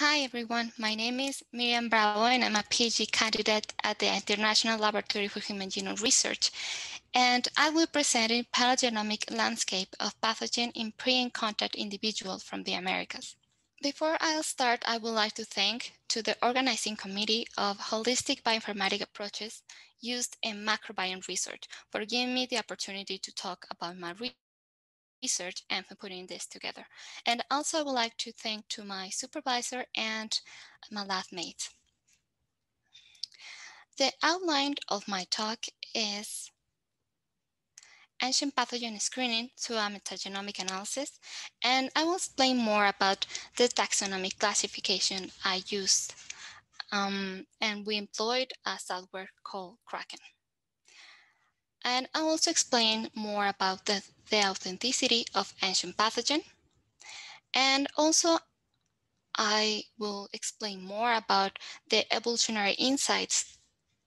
Hi everyone, my name is Miriam Bravo and I'm a PhD candidate at the International Laboratory for Human Genome Research. And I will present a phylogenomic landscape of pathogen in pre and contact individuals from the Americas. Before I'll start, I would like to thank to the organizing committee of holistic bioinformatic approaches used in microbiome research for giving me the opportunity to talk about my research and for putting this together. And also I would like to thank to my supervisor and my lab mates. The outline of my talk is ancient pathogen screening through a metagenomic analysis, and I will explain more about the taxonomic classification I used. Um, and we employed a software called Kraken. And I'll also explain more about the the authenticity of ancient pathogen. And also, I will explain more about the evolutionary insights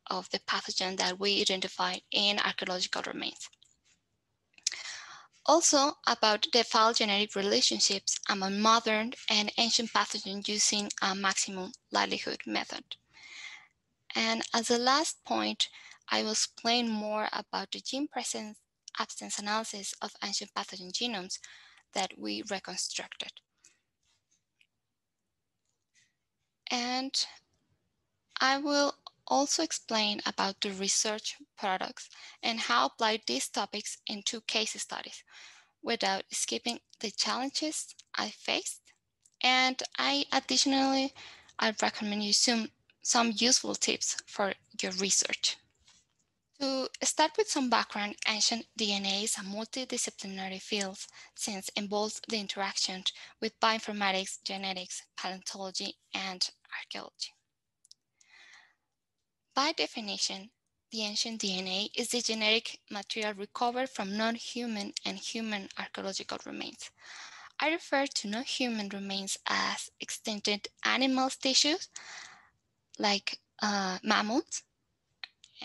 of the pathogen that we identified in archaeological remains. Also about the phylogenetic relationships among modern and ancient pathogens using a maximum likelihood method. And as a last point, I will explain more about the gene presence absence analysis of ancient pathogen genomes that we reconstructed. And I will also explain about the research products and how apply these topics in two case studies without skipping the challenges I faced. And I additionally, I recommend you some, some useful tips for your research. To start with some background, ancient DNA is a multidisciplinary field since it involves the interaction with bioinformatics, genetics, paleontology, and archaeology. By definition, the ancient DNA is the genetic material recovered from non-human and human archaeological remains. I refer to non-human remains as extincted animal tissues like uh, mammoths,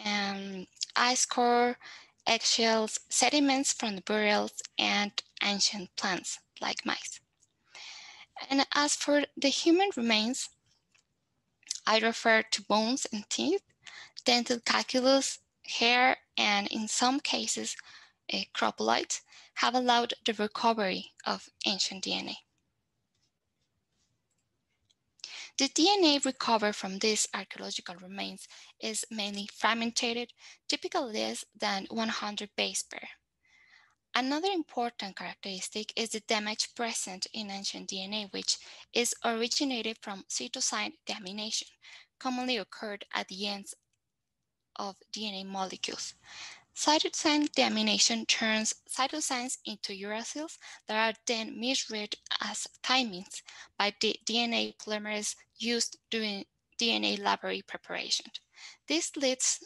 and ice core, eggshells, sediments from the burials, and ancient plants like mice. And as for the human remains, I refer to bones and teeth, dental calculus, hair, and in some cases, a coprolites have allowed the recovery of ancient DNA. The DNA recovered from these archaeological remains is mainly fragmented, typically less than 100 base pair. Another important characteristic is the damage present in ancient DNA, which is originated from cytosine deamination, commonly occurred at the ends of DNA molecules. Cytosine deamination turns cytosines into uracils that are then misread as thymines by the DNA polymerase used during DNA library preparation. This leads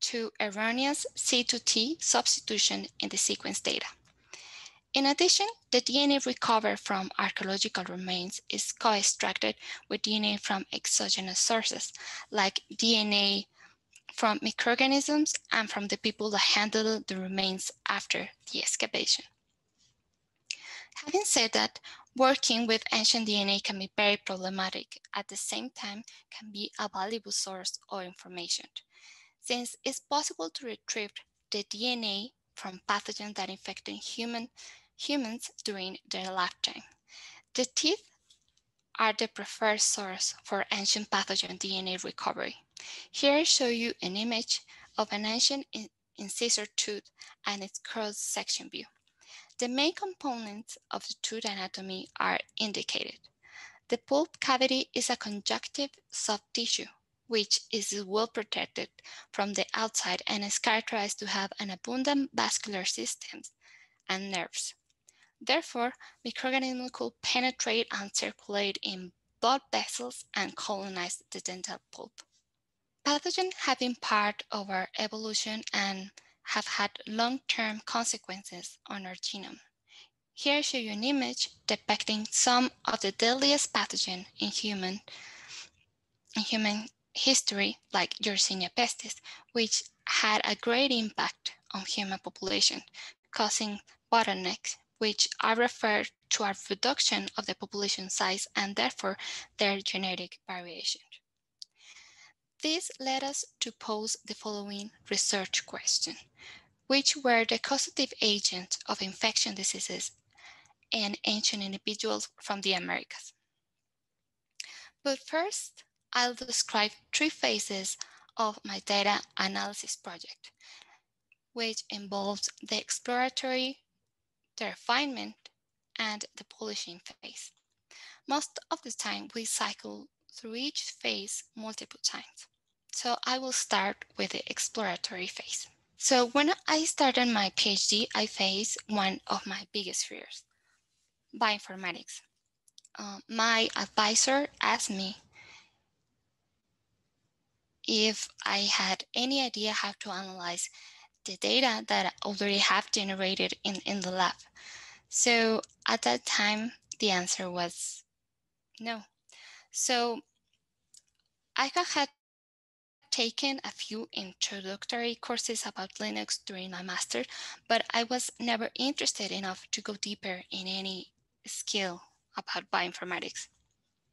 to erroneous C to T substitution in the sequence data. In addition, the DNA recovered from archaeological remains is co-extracted with DNA from exogenous sources, like DNA from microorganisms and from the people that handled the remains after the excavation. Having said that, working with ancient DNA can be very problematic. At the same time, can be a valuable source of information, since it's possible to retrieve the DNA from pathogens that infected human, humans during their lifetime. The teeth are the preferred source for ancient pathogen DNA recovery. Here I show you an image of an ancient incisor tooth and its cross-section view. The main components of the tooth anatomy are indicated. The pulp cavity is a conjunctive soft tissue, which is well protected from the outside and is characterized to have an abundant vascular system and nerves. Therefore, microorganisms could penetrate and circulate in blood vessels and colonize the dental pulp. Pathogens have been part of our evolution and have had long-term consequences on our genome. Here I show you an image depicting some of the deadliest pathogens in human, in human history, like Yersinia pestis, which had a great impact on human population, causing bottlenecks which are referred to a reduction of the population size and therefore their genetic variation. This led us to pose the following research question. Which were the causative agents of infection diseases in ancient individuals from the Americas? But first, I'll describe three phases of my data analysis project, which involves the exploratory, the refinement, and the polishing phase. Most of the time, we cycle through each phase multiple times. So I will start with the exploratory phase. So when I started my PhD, I faced one of my biggest fears, bioinformatics. Uh, my advisor asked me if I had any idea how to analyze the data that I already have generated in, in the lab. So at that time, the answer was no. So I had taken a few introductory courses about Linux during my master, but I was never interested enough to go deeper in any skill about bioinformatics.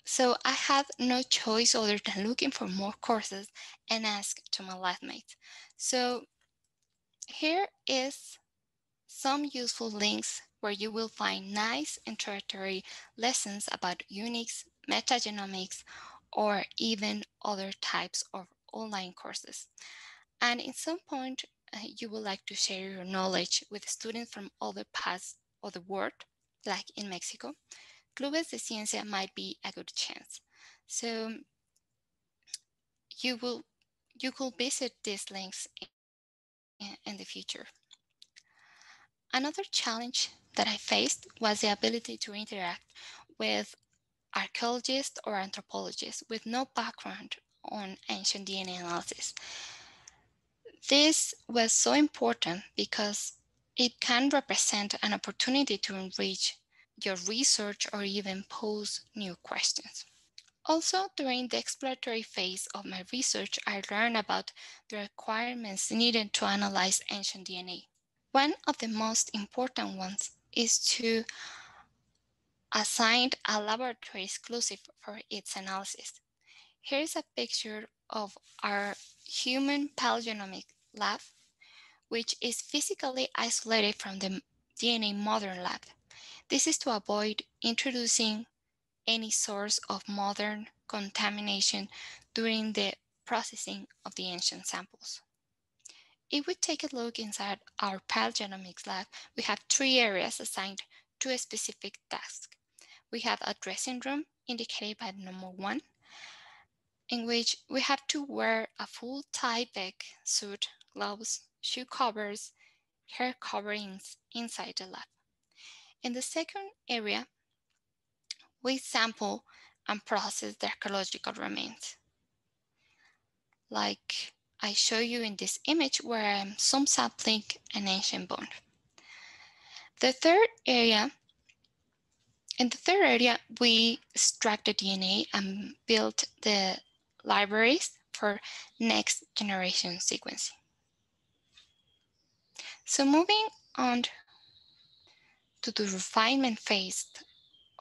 So I had no choice other than looking for more courses and ask to my lab mates. So here is some useful links where you will find nice introductory lessons about Unix, metagenomics, or even other types of online courses. And in some point, uh, you would like to share your knowledge with students from other parts of the world, like in Mexico, Clubes de Ciencia might be a good chance. So you will you could visit these links in, in the future. Another challenge that I faced was the ability to interact with archaeologists or anthropologists with no background on ancient DNA analysis. This was so important because it can represent an opportunity to enrich your research or even pose new questions. Also, during the exploratory phase of my research, I learned about the requirements needed to analyze ancient DNA. One of the most important ones is to assign a laboratory exclusive for its analysis. Here is a picture of our human paleogenomic lab, which is physically isolated from the DNA modern lab. This is to avoid introducing any source of modern contamination during the processing of the ancient samples. If we take a look inside our paleogenomics lab, we have three areas assigned to a specific task. We have a dressing room indicated by number one, in which we have to wear a full Tyvek suit, gloves, shoe covers, hair coverings inside the lab. In the second area, we sample and process the archaeological remains. Like I show you in this image where I'm some sampling an ancient bone. The third area, in the third area, we extract the DNA and build the libraries for next generation sequencing. So moving on to the refinement phase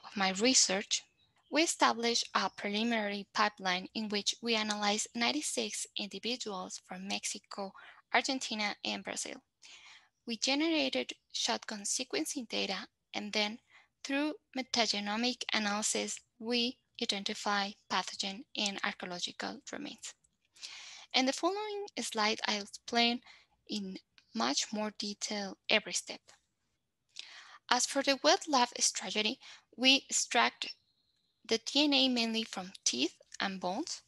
of my research, we established a preliminary pipeline in which we analyzed 96 individuals from Mexico, Argentina, and Brazil. We generated shotgun sequencing data and then through metagenomic analysis, we identify pathogen in archaeological remains. In the following slide, I'll explain in much more detail every step. As for the wet lab strategy, we extract the DNA mainly from teeth and bones.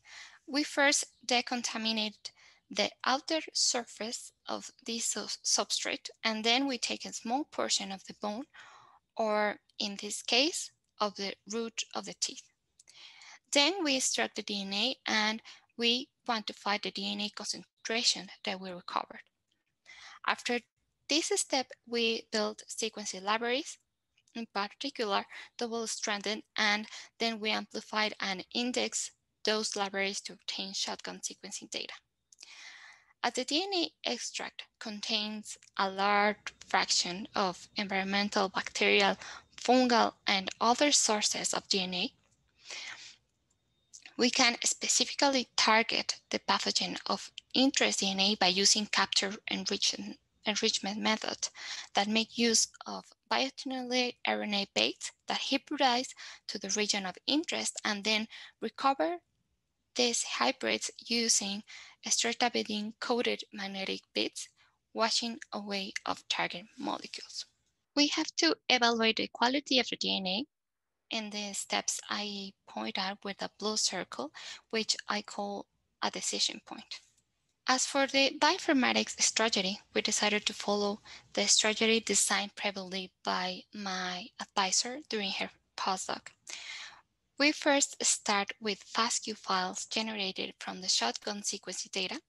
We first decontaminate the outer surface of this substrate, and then we take a small portion of the bone, or in this case, of the root of the teeth. Then we extract the DNA and we quantify the DNA concentration that we recovered. After this step, we build sequencing libraries, in particular double-stranded, and then we amplified and index those libraries to obtain shotgun sequencing data. As the DNA extract contains a large fraction of environmental, bacterial, fungal, and other sources of DNA, we can specifically target the pathogen of interest DNA by using capture enrichment, enrichment methods that make use of biotinylated RNA baits that hybridize to the region of interest and then recover these hybrids using streptavidin coated magnetic beads, washing away of target molecules. We have to evaluate the quality of the DNA in the steps I point out with a blue circle, which I call a decision point. As for the bioinformatics strategy, we decided to follow the strategy designed previously by my advisor during her postdoc. We first start with FASTQ files generated from the shotgun sequencing data.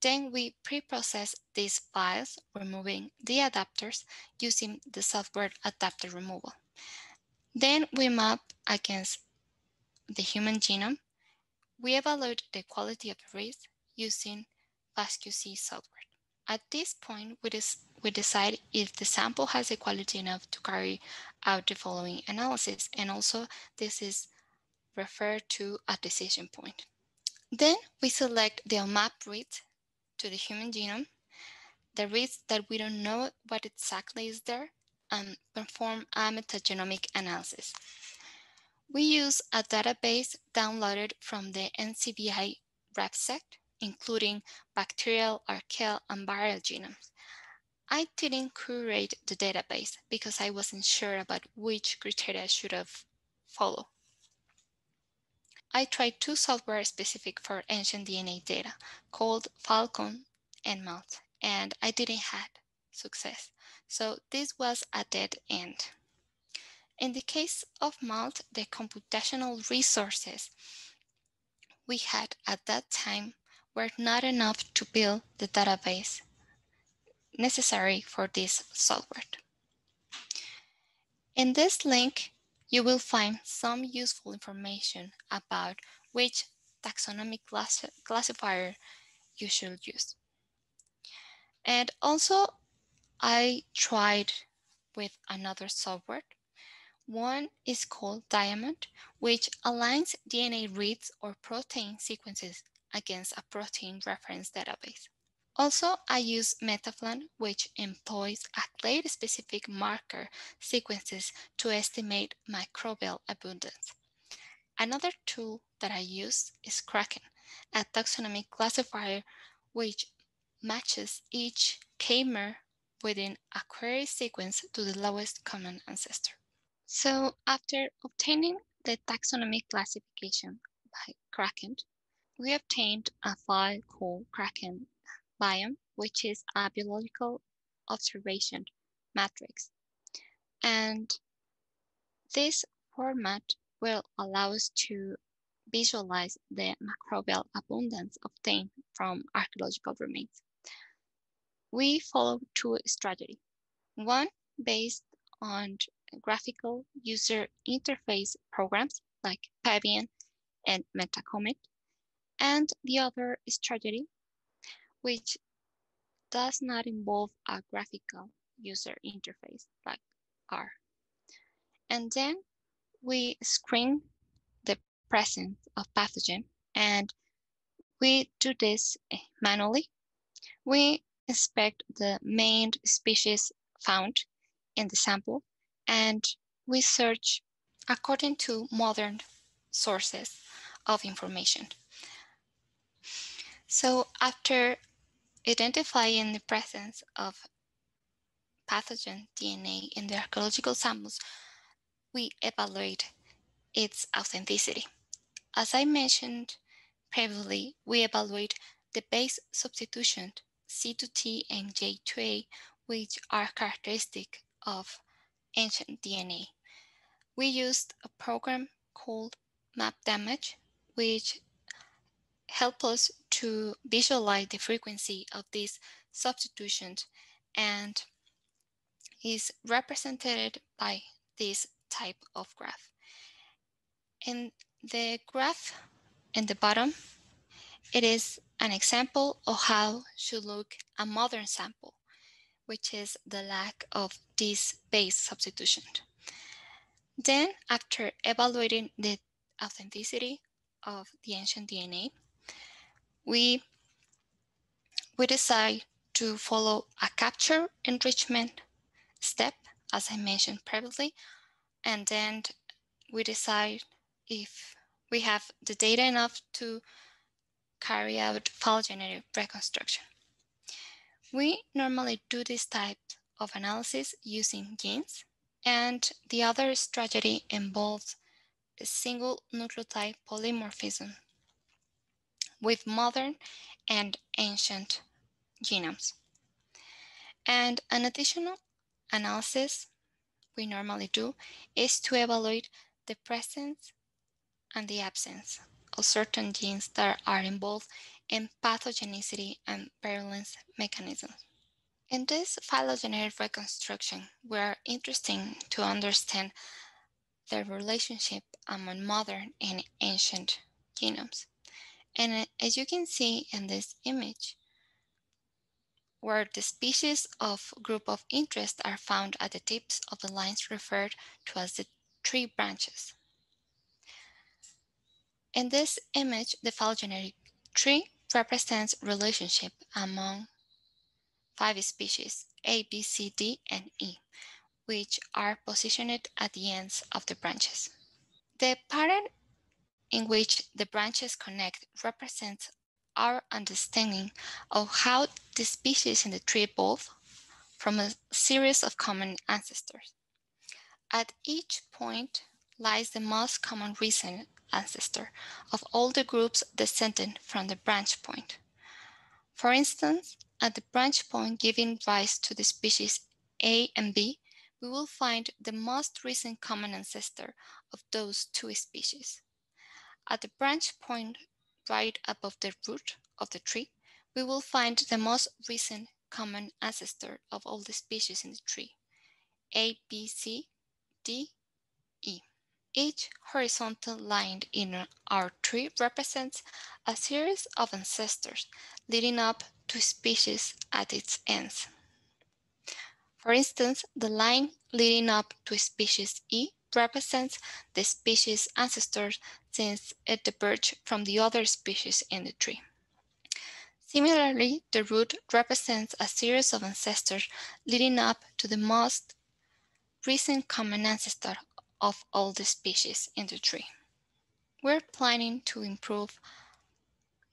Then we pre-process these files, removing the adapters using the software adapter removal. Then we map against the human genome. We evaluate the quality of the reads using FastQC software. At this point, we, we decide if the sample has a quality enough to carry out the following analysis. And also this is referred to a decision point. Then we select the unmapped reads to the human genome, the reads that we don't know what exactly is there, and perform a metagenomic analysis. We use a database downloaded from the NCBI RepSec, including bacterial, archaeal, and viral genomes. I didn't curate the database because I wasn't sure about which criteria I should have followed. I tried two software specific for ancient DNA data called Falcon and Melt, and I didn't have success. So this was a dead end. In the case of MALT, the computational resources we had at that time were not enough to build the database necessary for this software. In this link, you will find some useful information about which taxonomic class classifier you should use. And also I tried with another software. One is called Diamond, which aligns DNA reads or protein sequences against a protein reference database. Also, I use Metaflan, which employs clade-specific marker sequences to estimate microbial abundance. Another tool that I use is Kraken, a taxonomic classifier which matches each k-mer within a query sequence to the lowest common ancestor. So after obtaining the taxonomic classification by Kraken, we obtained a file called Kraken Biome, which is a biological observation matrix. And this format will allow us to visualize the microbial abundance obtained from archaeological remains we follow two strategies. One based on graphical user interface programs like Pavien and Metacomet, and the other strategy, which does not involve a graphical user interface like R. And then we screen the presence of pathogen and we do this manually. We inspect the main species found in the sample, and we search according to modern sources of information. So after identifying the presence of pathogen DNA in the archaeological samples, we evaluate its authenticity. As I mentioned previously, we evaluate the base substitution C2T and J2A, which are characteristic of ancient DNA. We used a program called MapDamage, which help us to visualize the frequency of these substitutions and is represented by this type of graph. In the graph in the bottom, it is an example of how should look a modern sample, which is the lack of this base substitution. Then, after evaluating the authenticity of the ancient DNA, we, we decide to follow a capture enrichment step, as I mentioned previously, and then we decide if we have the data enough to carry out phylogenetic reconstruction. We normally do this type of analysis using genes, and the other strategy involves a single nucleotide polymorphism with modern and ancient genomes. And an additional analysis we normally do is to evaluate the presence and the absence of certain genes that are involved in pathogenicity and virulence mechanisms. In this phylogenetic reconstruction, we are interested to understand the relationship among modern and ancient genomes. And uh, as you can see in this image, where the species of group of interest are found at the tips of the lines referred to as the tree branches. In this image, the phylogenetic tree represents relationship among five species, A, B, C, D, and E, which are positioned at the ends of the branches. The pattern in which the branches connect represents our understanding of how the species in the tree evolved from a series of common ancestors. At each point lies the most common recent ancestor of all the groups descended from the branch point. For instance, at the branch point giving rise to the species A and B, we will find the most recent common ancestor of those two species. At the branch point right above the root of the tree, we will find the most recent common ancestor of all the species in the tree, A, B, C, D, E. Each horizontal line in our tree represents a series of ancestors leading up to species at its ends. For instance, the line leading up to species E represents the species ancestors since it diverged from the other species in the tree. Similarly, the root represents a series of ancestors leading up to the most recent common ancestor of all the species in the tree. We're planning to improve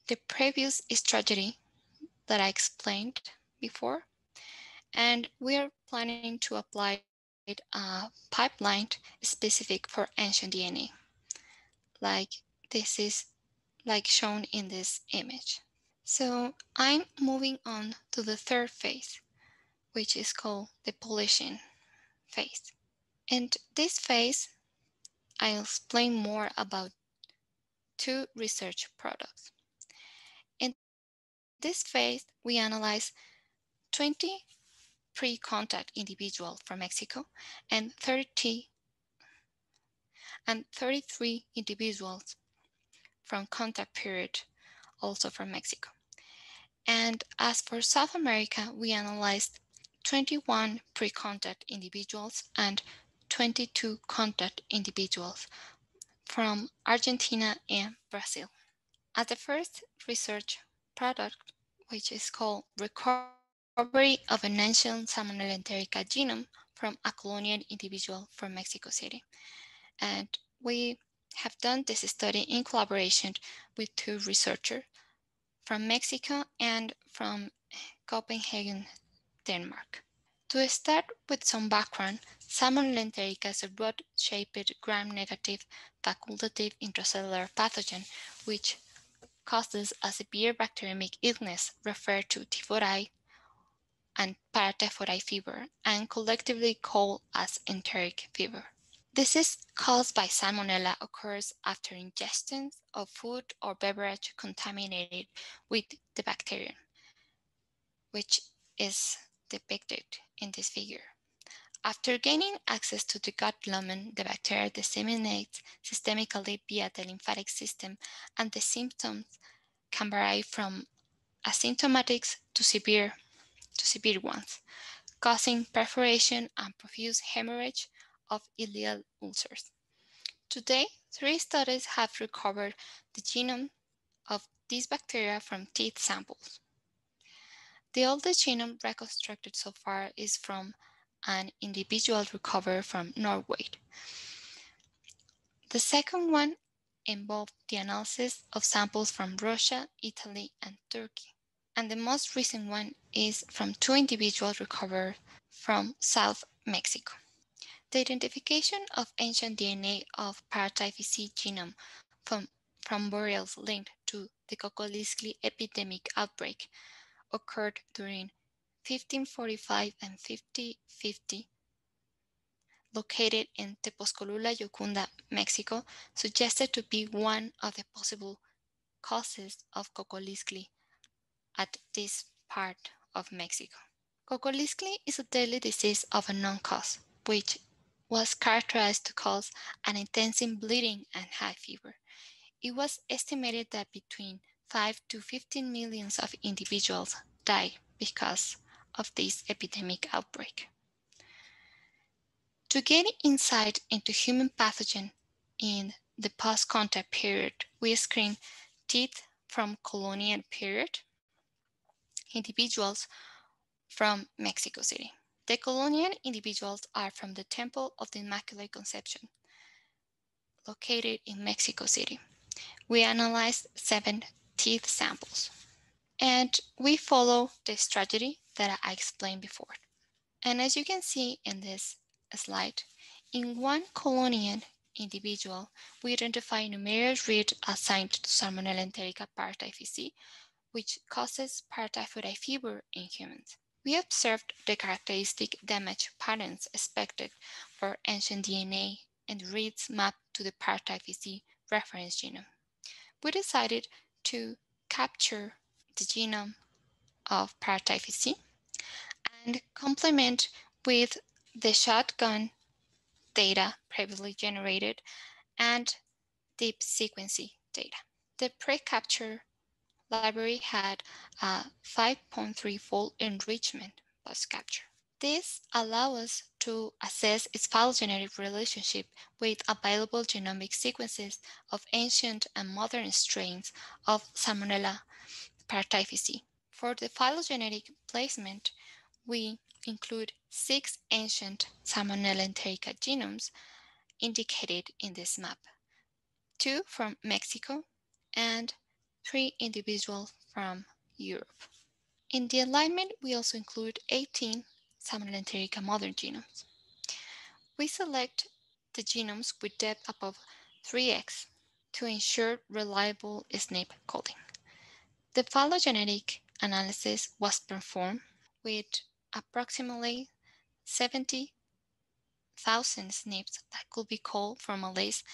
the previous strategy that I explained before, and we are planning to apply a pipeline specific for ancient DNA, like this is like shown in this image. So I'm moving on to the third phase, which is called the polishing phase. In this phase, I'll explain more about two research products. In this phase, we analyze 20 pre-contact individuals from Mexico and 30 and 33 individuals from contact period also from Mexico. And as for South America, we analyzed 21 pre-contact individuals and 22 contact individuals from Argentina and Brazil. As the first research product, which is called Recovery of an Ancient Salmonella enterica genome from a colonial individual from Mexico City. And we have done this study in collaboration with two researchers from Mexico and from Copenhagen, Denmark. To start with some background, Salmonella enterica is a rod-shaped gram-negative facultative intracellular pathogen which causes a severe bacteremic illness referred to typhori and paratyphoid fever and collectively called as enteric fever. This is caused by salmonella occurs after ingestion of food or beverage contaminated with the bacterium, which is depicted in this figure. After gaining access to the gut lumen, the bacteria disseminates systemically via the lymphatic system, and the symptoms can vary from asymptomatic to severe, to severe ones, causing perforation and profuse hemorrhage of ileal ulcers. Today, three studies have recovered the genome of these bacteria from teeth samples. The oldest genome reconstructed so far is from an individual recovered from Norway. The second one involved the analysis of samples from Russia, Italy, and Turkey. And the most recent one is from two individuals recovered from South Mexico. The identification of ancient DNA of paratype C genome from, from burials linked to the Kokolizkli epidemic outbreak occurred during 1545 and 5050 located in Tepozcolula, Yucunda, Mexico, suggested to be one of the possible causes of Kokolizkli at this part of Mexico. Kokolizkli is a deadly disease of a known cause, which was characterized to cause an intense bleeding and high fever. It was estimated that between 5 to 15 millions of individuals die because of this epidemic outbreak. To gain insight into human pathogen in the post-contact period, we screen teeth from colonial period, individuals from Mexico City. The colonial individuals are from the Temple of the Immaculate Conception, located in Mexico City. We analyzed seven teeth samples, and we follow the strategy that I explained before. And as you can see in this slide, in one colonial individual, we identify numerous reads assigned to Salmonella enterica paratyphi C, which causes paratyphoid fever in humans. We observed the characteristic damage patterns expected for ancient DNA and reads mapped to the paratyphi C reference genome. We decided to capture the genome of paratyphi C and complement with the shotgun data previously generated and deep sequencing data. The pre-capture library had a 5.3-fold enrichment post-capture. This allows us to assess its phylogenetic relationship with available genomic sequences of ancient and modern strains of Salmonella paratyphi. For the phylogenetic placement, we include six ancient Salmonella enterica genomes indicated in this map, two from Mexico and three individuals from Europe. In the alignment, we also include 18 Salmonella enterica modern genomes. We select the genomes with depth above 3x to ensure reliable SNP coding. The phylogenetic analysis was performed with approximately 70,000 SNPs that could be called from at least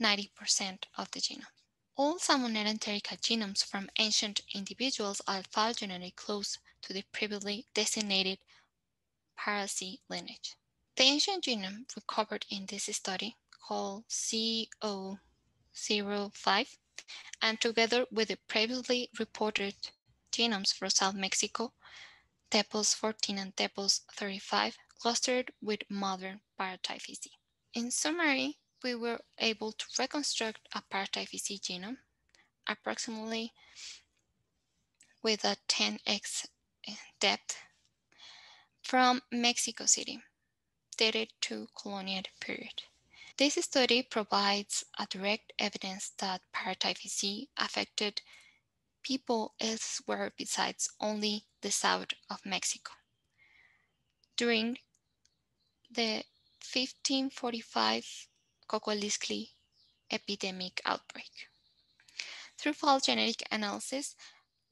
90% of the genome. All Salmonella enterica genomes from ancient individuals are phylogenetically close to the previously designated Paracy lineage. The ancient genome recovered in this study, called CO05, and together with the previously reported genomes for South Mexico, Tepos 14 and Tepos 35 clustered with modern paratyphi C. In summary, we were able to reconstruct a paratyphi C genome approximately with a 10x depth from Mexico City, dated to colonial period. This study provides a direct evidence that paratyphi C affected people elsewhere besides only the south of Mexico. During the 1545 Kokolizkli epidemic outbreak. Through phylogenetic analysis,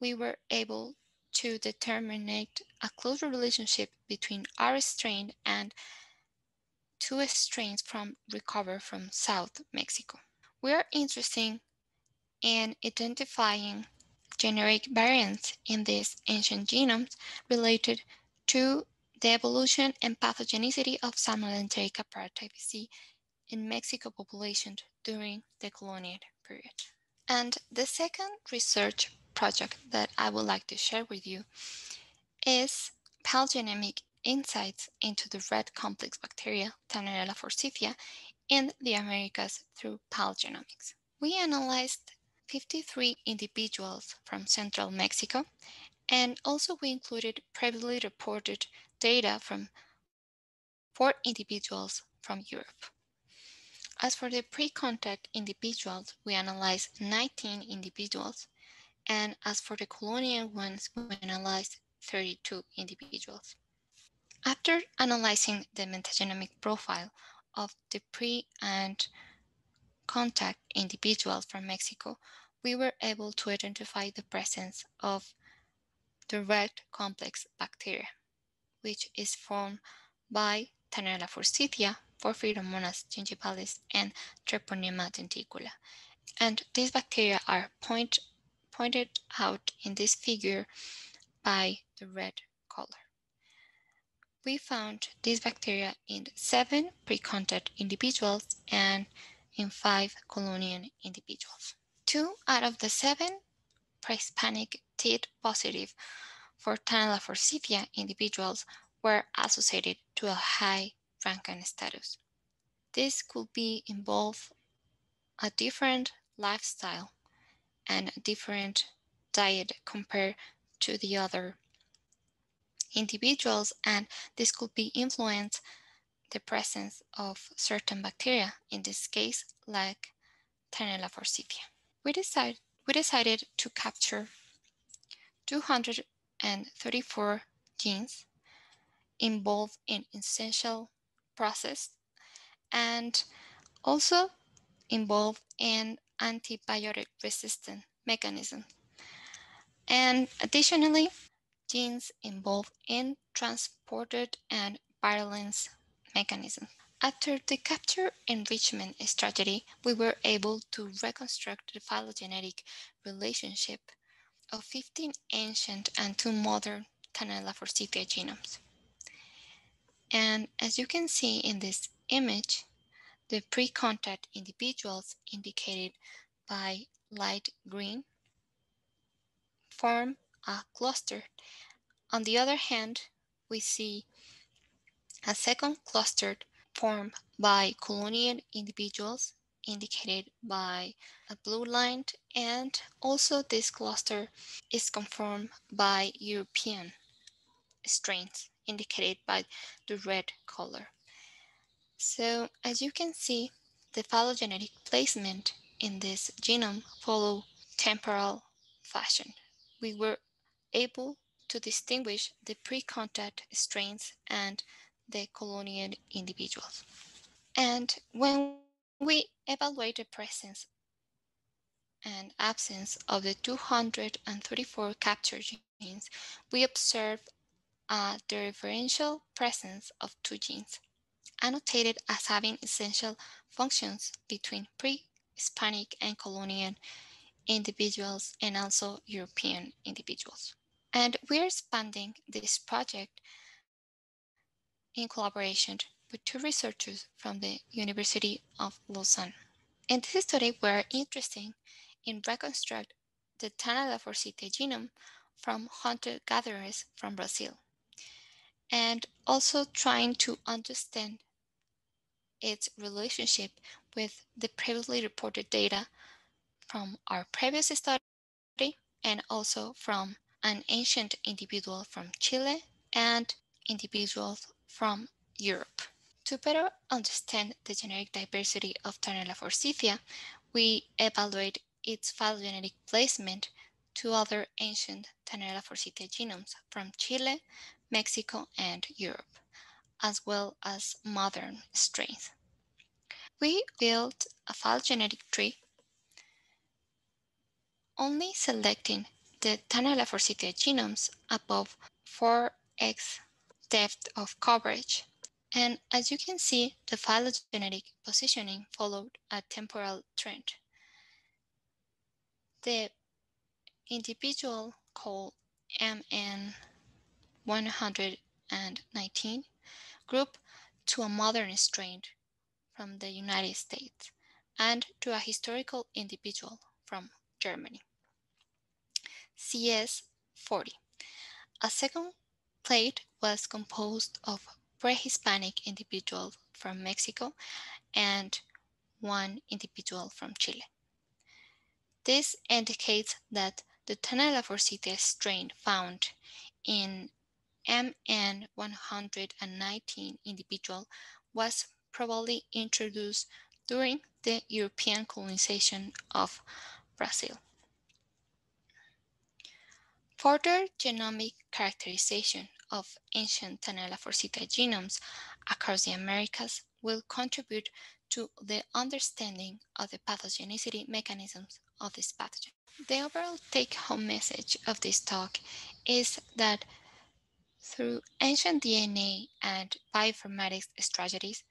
we were able to determine a closer relationship between our strain and two strains from recover from South Mexico. We are interested in identifying generic variants in these ancient genomes related to the evolution and pathogenicity of Salmonella enterica paratype C in Mexico population during the colonial period. And the second research project that I would like to share with you is phylogenetic insights into the red complex bacteria, Tannarella forsythia, in the Americas through phylogenomics. We analyzed 53 individuals from central Mexico, and also we included previously reported data from four individuals from Europe. As for the pre-contact individuals, we analyzed 19 individuals, and as for the colonial ones, we analyzed 32 individuals. After analyzing the metagenomic profile of the pre and contact individuals from Mexico, we were able to identify the presence of the red complex bacteria, which is formed by Tannarella forsythia, Porphyromonas gingivalis, and Treponema denticula. And these bacteria are point, pointed out in this figure by the red color. We found these bacteria in seven pre-contact individuals and in five colonial individuals. Two out of the seven pre-Hispanic TID positive for Tannarella forsythia individuals were associated to a high Franken status. This could be involve a different lifestyle and a different diet compared to the other individuals and this could be influence the presence of certain bacteria, in this case like Tannarella forsythia. We, decide, we decided to capture 234 genes involved in essential process and also involved in antibiotic resistant mechanism. And additionally, genes involved in transported and virulence mechanism. After the capture enrichment strategy, we were able to reconstruct the phylogenetic relationship of 15 ancient and two modern Tannarella forsythia genomes. And as you can see in this image, the pre-contact individuals indicated by light green form a cluster. On the other hand, we see a second cluster formed by colonial individuals indicated by a blue line and also this cluster is conformed by European strains indicated by the red color. So as you can see, the phylogenetic placement in this genome follow temporal fashion. We were able to distinguish the pre-contact strains and the colonial individuals. And when we evaluate the presence and absence of the 234 capture genes, we observe a differential presence of two genes, annotated as having essential functions between pre-Hispanic and colonial individuals and also European individuals. And we're expanding this project in collaboration with two researchers from the University of Lausanne. In this study, we're interested in reconstruct the Tannarella forsythia genome from hunter-gatherers from Brazil and also trying to understand its relationship with the previously reported data from our previous study and also from an ancient individual from Chile and individuals from Europe. To better understand the genetic diversity of Tannarella forsythia, we evaluate its phylogenetic placement to other ancient Tannarella forsythia genomes from Chile, Mexico, and Europe, as well as modern strains. We built a phylogenetic tree only selecting the Tannarella forsythia genomes above 4x depth of coverage. And as you can see, the phylogenetic positioning followed a temporal trend. The individual called MN119 group to a modern strain from the United States and to a historical individual from Germany. CS40. A second plate was composed of pre-Hispanic individuals from Mexico and one individual from Chile. This indicates that the Tenella forsythia strain found in MN119 individual was probably introduced during the European colonization of Brazil. Further genomic characterization of ancient Tannerella forsythia genomes across the Americas will contribute to the understanding of the pathogenicity mechanisms of this pathogen. The overall take-home message of this talk is that through ancient DNA and bioinformatics strategies,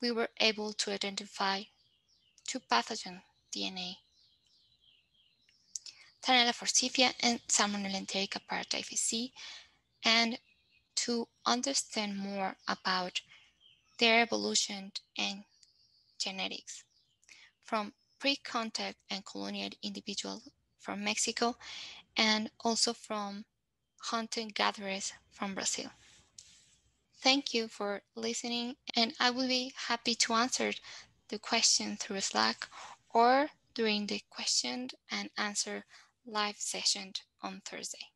we were able to identify two pathogen DNA, Tannerella forsythia and Salmonella enterica Paratyphi C, and to understand more about their evolution and genetics from pre-contact and colonial individuals from Mexico and also from hunting gatherers from Brazil. Thank you for listening and I will be happy to answer the question through Slack or during the question and answer live session on Thursday.